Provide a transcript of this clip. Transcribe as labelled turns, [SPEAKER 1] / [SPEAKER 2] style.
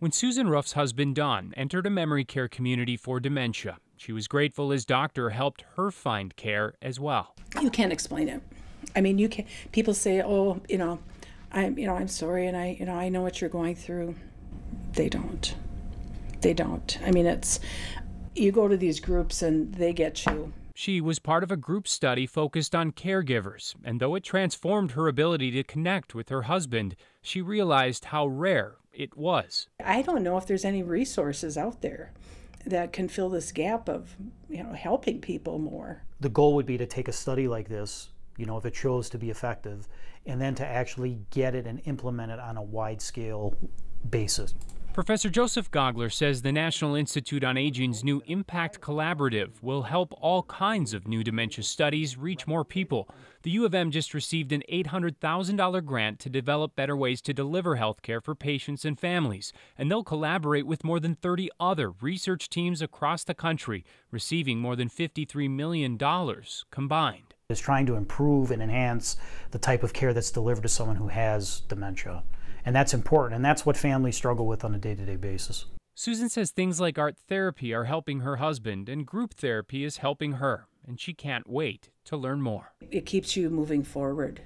[SPEAKER 1] When Susan Ruff's husband Don entered a memory care community for dementia, she was grateful his doctor helped her find care as well.
[SPEAKER 2] You can't explain it. I mean, you can. People say, "Oh, you know, I'm, you know, I'm sorry, and I, you know, I know what you're going through." They don't. They don't. I mean, it's you go to these groups and they get you.
[SPEAKER 1] She was part of a group study focused on caregivers, and though it transformed her ability to connect with her husband, she realized how rare it was.
[SPEAKER 2] I don't know if there's any resources out there that can fill this gap of, you know, helping people more.
[SPEAKER 3] The goal would be to take a study like this, you know, if it shows to be effective, and then to actually get it and implement it on a wide scale basis.
[SPEAKER 1] Professor Joseph Gaugler says the National Institute on Aging's new Impact Collaborative will help all kinds of new dementia studies reach more people. The U of M just received an $800,000 grant to develop better ways to deliver health care for patients and families, and they'll collaborate with more than 30 other research teams across the country, receiving more than $53 million combined.
[SPEAKER 3] Is trying to improve and enhance the type of care that's delivered to someone who has dementia. And that's important, and that's what families struggle with on a day to day basis.
[SPEAKER 1] Susan says things like art therapy are helping her husband, and group therapy is helping her, and she can't wait to learn more.
[SPEAKER 2] It keeps you moving forward.